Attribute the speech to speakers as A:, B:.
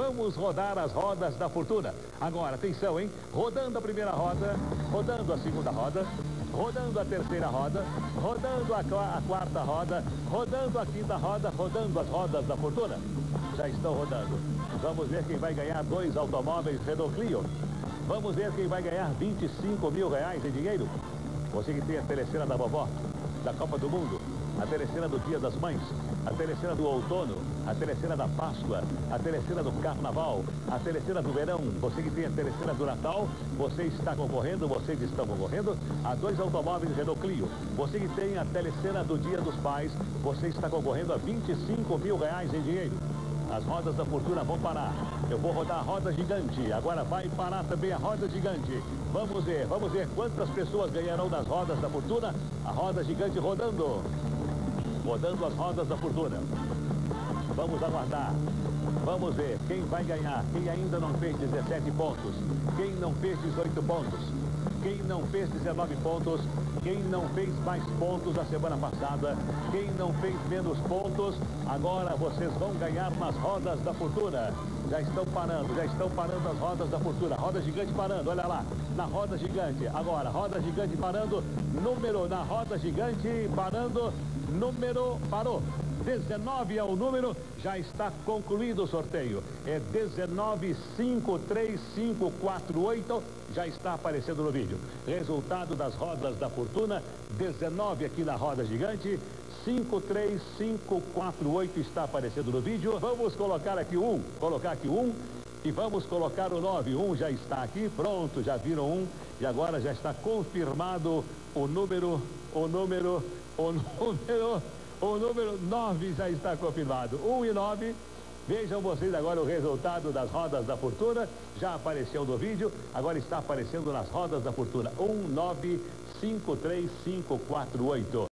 A: Vamos rodar as rodas da fortuna. Agora, atenção, hein? Rodando a primeira roda, rodando a segunda roda, rodando a terceira roda, rodando a, a, quarta roda, rodando a quinta roda, rodando as rodas da fortuna. Já estão rodando. Vamos ver quem vai ganhar dois automóveis Renault Clio. Vamos ver quem vai ganhar 25 mil reais em dinheiro. Você que tem a telecena da vovó, da Copa do Mundo, a telecena do Dia das Mães, a telecena do outono, a telecena da Páscoa, a telecena do Carnaval, a telecena do verão. Você que tem a telecena do Natal, você está concorrendo, vocês estão concorrendo a dois automóveis Renault Clio. Você que tem a telecena do Dia dos Pais, você está concorrendo a 25 mil reais em dinheiro. As rodas da fortuna vão parar. Eu vou rodar a roda gigante. Agora vai parar também a roda gigante. Vamos ver, vamos ver quantas pessoas ganharão das rodas da fortuna. A roda gigante rodando. Rodando as rodas da fortuna. Vamos aguardar. Vamos ver quem vai ganhar. Quem ainda não fez 17 pontos. Quem não fez 18 pontos. Quem não fez 19 pontos, quem não fez mais pontos a semana passada, quem não fez menos pontos, agora vocês vão ganhar nas rodas da fortuna. Já estão parando, já estão parando as rodas da fortuna. Roda gigante parando, olha lá, na roda gigante. Agora, roda gigante parando, número na roda gigante parando, número parou. 19 é o número, já está concluído o sorteio. É 1953548, já está aparecendo no vídeo. Resultado das rodas da fortuna, 19 aqui na roda gigante, 53548 está aparecendo no vídeo. Vamos colocar aqui um, colocar aqui um e vamos colocar o 9. Um já está aqui, pronto, já viram um e agora já está confirmado o número, o número, o número o número 9 já está confirmado. 1 e 9. Vejam vocês agora o resultado das rodas da fortuna. Já apareceu no vídeo, agora está aparecendo nas rodas da fortuna. 1, 9, 5, 3, 5, 4, 8.